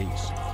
peace.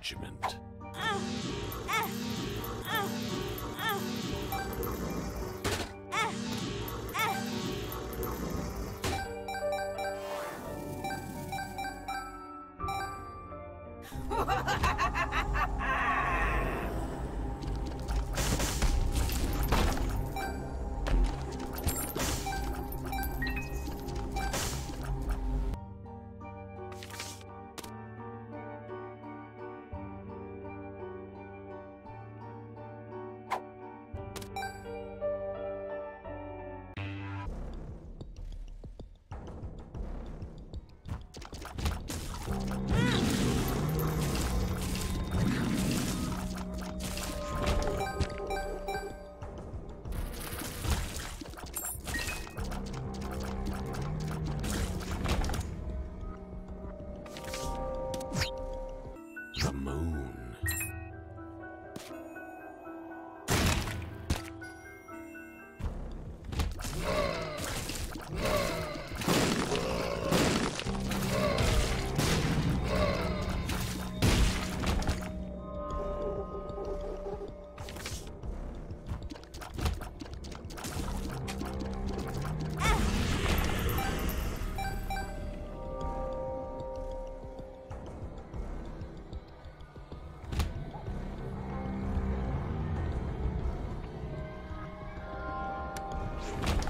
Judgment. The The tower.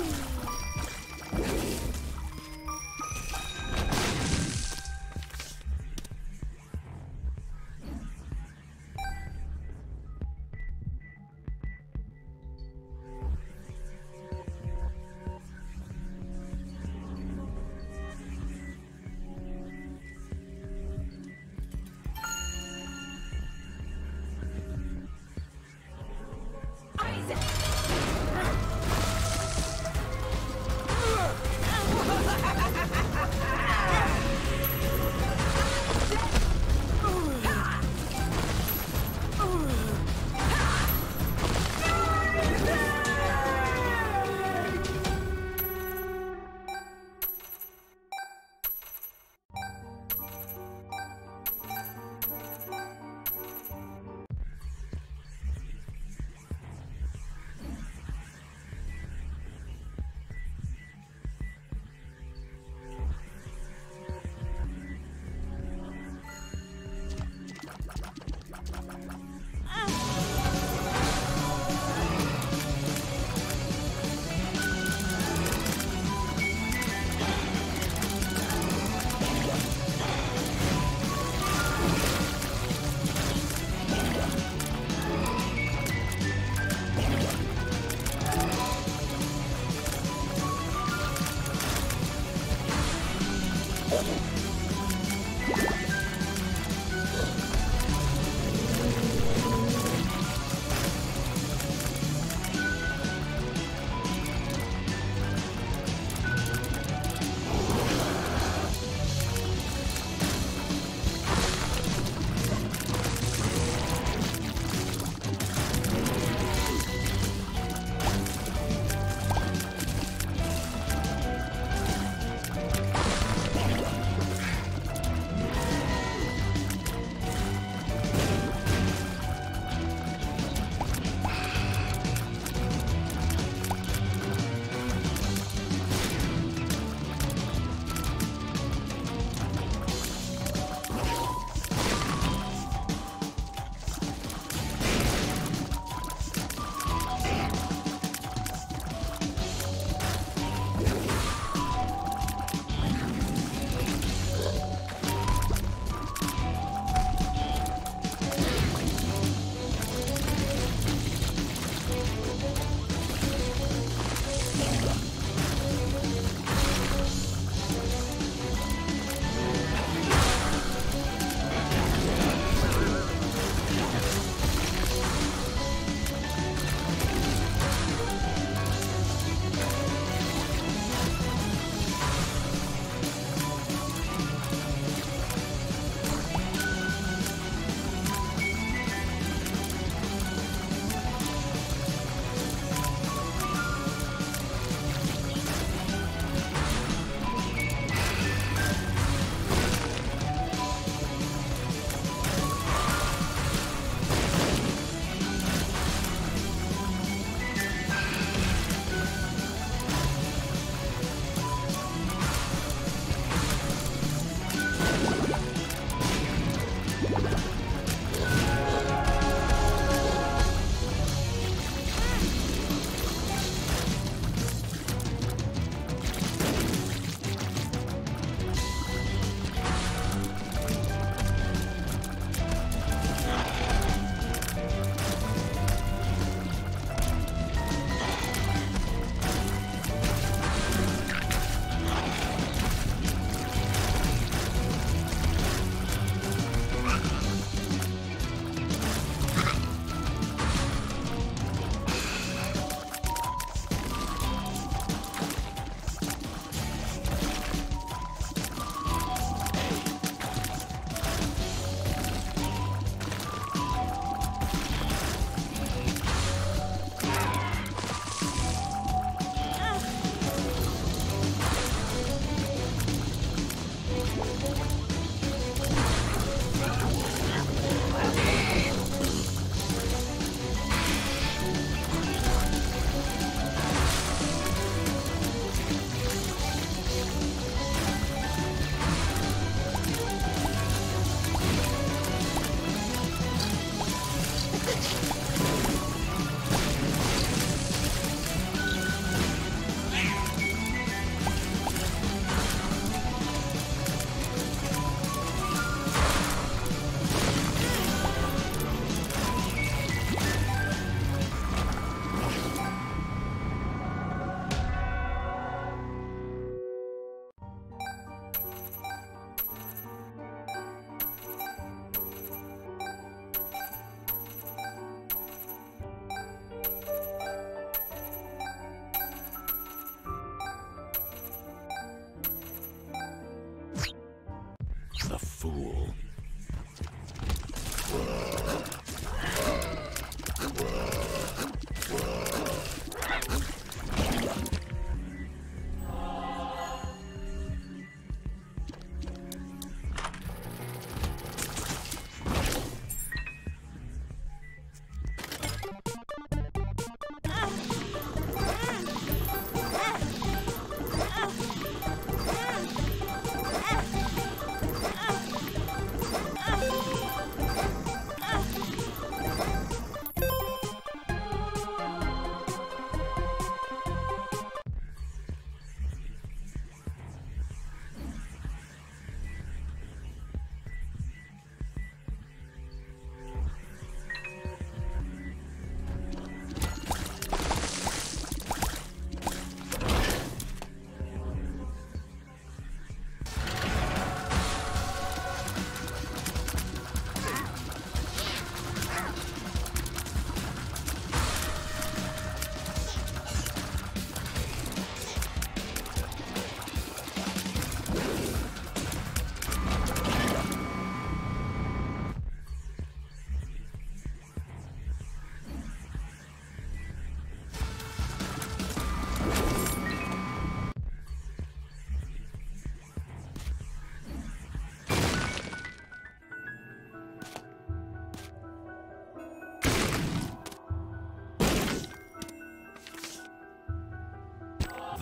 Woohoo!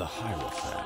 Hierophant.